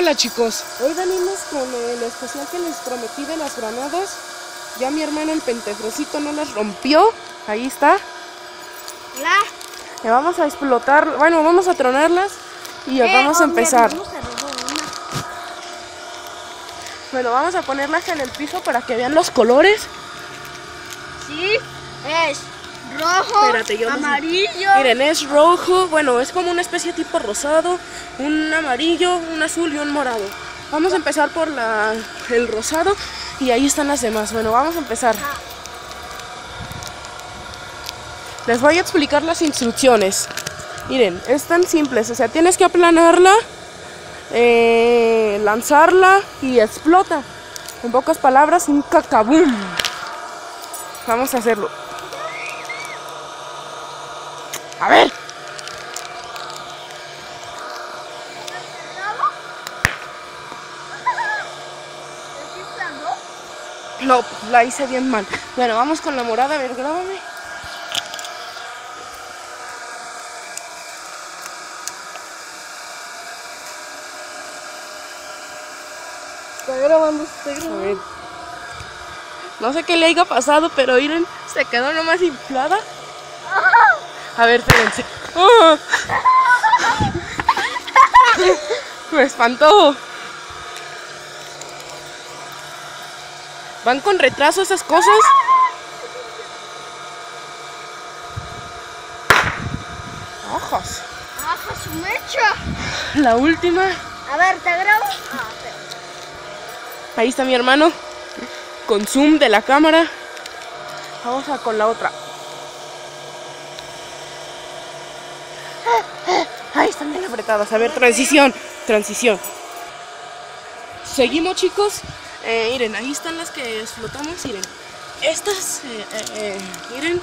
Hola chicos, hoy venimos con el especial que les prometí de las granadas. Ya mi hermano el pentefrosito no las rompió. Ahí está. Hola. Le vamos a explotar, bueno, vamos a tronarlas y Eh, vamos a empezar. Bueno, vamos a ponerlas en el piso para que vean los colores. Sí, es rojo, Espérate, yo no sé. amarillo. Miren, es rojo, bueno, es como una especie tipo rosado, un amarillo, un azul y un morado. Vamos a empezar por la, el rosado y ahí están las demás. Bueno, vamos a empezar. Les voy a explicar las instrucciones. Miren, es tan simples, o sea, tienes que aplanarla, eh, lanzarla y explota. En pocas palabras, un cacabum. Vamos a hacerlo. A ver. No, la hice bien mal. Bueno, vamos con la morada. A ver, grábame. Está grabando, está A grabando. ver. No sé qué le haya pasado, pero miren, se quedó nomás inflada. A ver, espérense. ¡Ah! Me espantó. ¿Van con retraso esas cosas? ¡Ojos! ¡Aja su mecha! La última. A ver, ¿te grabo? Ah. Ahí está mi hermano. Con zoom de la cámara. Vamos a con la otra. Ahí están bien apretadas. A ver, transición. Transición. Seguimos, chicos. Eh, miren, ahí están las que explotamos. Miren. Estas, eh, eh, miren.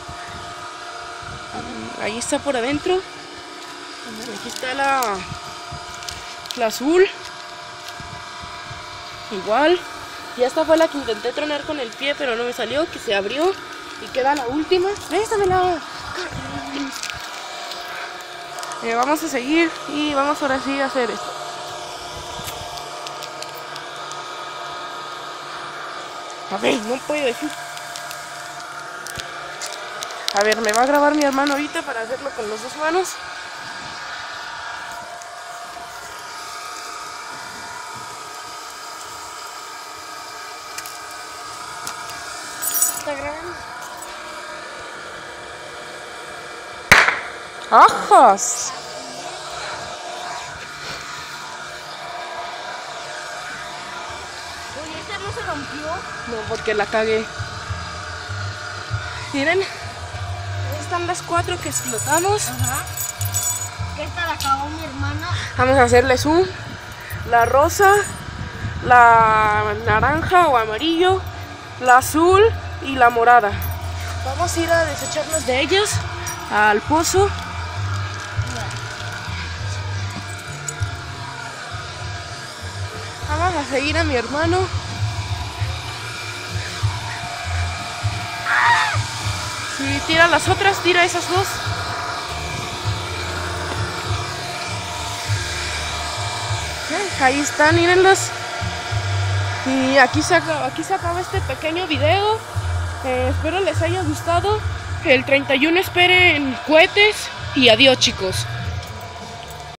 Mm, Ahí está por adentro. Aquí está la, la azul. Igual. Y esta fue la que intenté tronar con el pie, pero no me salió, que se abrió. Y queda la última. ¡Préstamela! Eh, vamos a seguir y vamos ahora sí a hacer esto. A ver, no puedo decir. A ver, me va a grabar mi hermano ahorita para hacerlo con las dos manos. ¿Está grabando? ¡Ajos! Oye, ¿esta no se rompió? No, porque la cagué. Miren, ahí están las cuatro que explotamos. Ajá. Esta la acabó mi hermana. Vamos a hacerles un, la rosa, la naranja o amarillo, la azul y la morada. Vamos a ir a desecharnos de ellas al pozo. Seguir a mi hermano. Si tira las otras, tira esas dos. Ahí están, mírenlos. Y aquí se acaba, aquí se acaba este pequeño video. Eh, espero les haya gustado. El 31 esperen cohetes y adiós chicos.